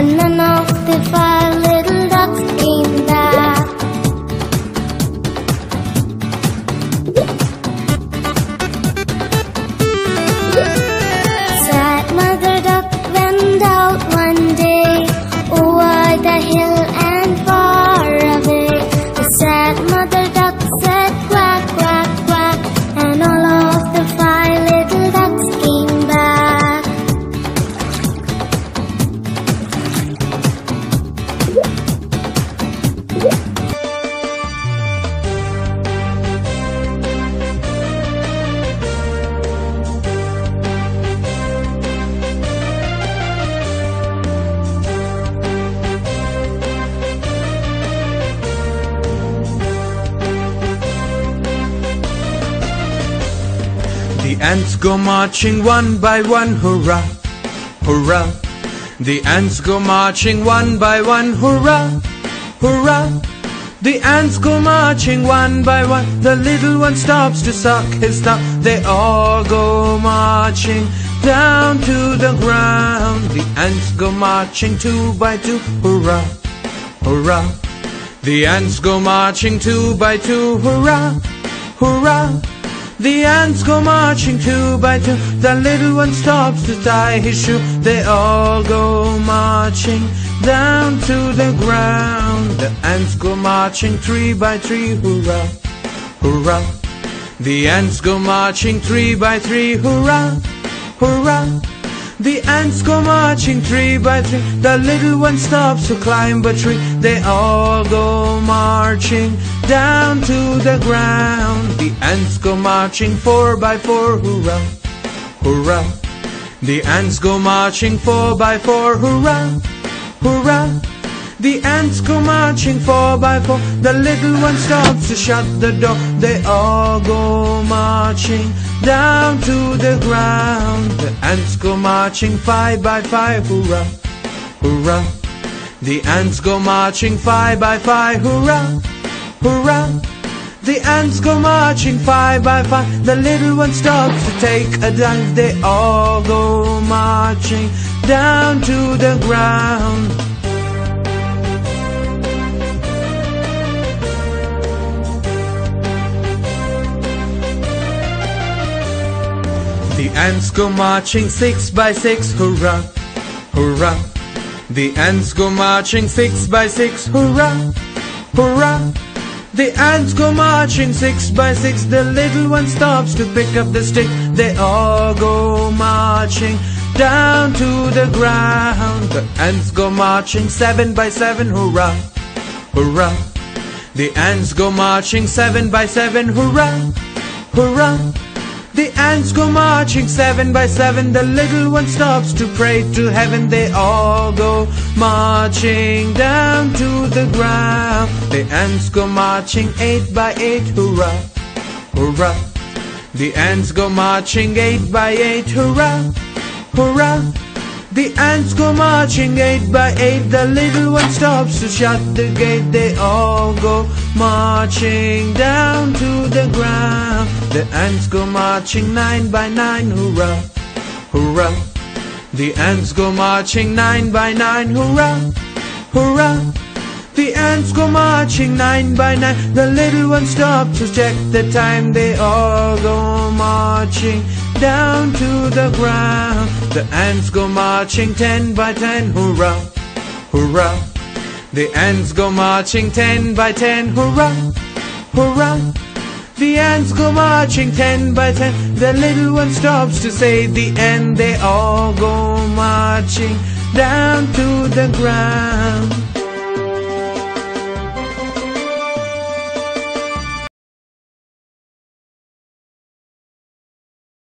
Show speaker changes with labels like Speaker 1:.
Speaker 1: 暖
Speaker 2: 暖 Ants go marching one by one, hurrah, hurrah. The ants go marching one by one, hurrah, hurrah. The ants go marching one by one. The little one stops to suck his thumb. They all go marching down to the ground. The ants go marching two by two, hurrah, hurrah. The ants go marching two by two, hurrah, hurrah. The ants go marching two by two. The little one stops to tie his shoe. They all go marching down to the ground. The ants go marching three by three. Hurrah, hurrah. The ants go marching three by three. Hurrah, hurrah. The ants go marching three by three. The little one stops to climb a tree. They all go marching down to the ground. The ants go marching four by four. Hurrah, hurrah. The ants go marching four by four. Hurrah, hurrah. The ants go marching four by four. The little one stops to shut the door. They all go marching down to the ground. The ants go marching five by five. Hurrah, hurrah. The ants go marching five by five. Hurrah, hurrah. The ants go marching five by five. The little one stops to take a dive. They all go marching down to the ground. The ants go marching six by six, hurrah, hurrah. The ants go marching six by six, hurrah, hurrah. The ants go marching six by six. The little one stops to pick up the stick. They all go marching down to the ground. The ants go marching seven by seven, hurrah, hurrah. The ants go marching seven by seven, hurrah, hurrah. The ants go marching seven by seven. The little one stops to pray to heaven. They all go marching down to the ground. The ants go marching eight by eight. Hurrah, hurrah. The ants go marching eight by eight. Hurrah, hurrah. The ants go marching eight by eight. The little one stops to shut the gate. They all go marching down to the ground. The ants go marching nine by nine. Hurrah, hurrah. The ants go marching nine by nine. Hurrah, hurrah. The ants go marching nine by nine. The little one stops to check the time. They all go marching down to the ground. The ants go marching ten by ten. Hurrah, hurrah. The ants go marching ten by ten. Hurrah, hurrah. The ants go marching ten by ten. The little one stops to say the end. They all go marching down to the ground.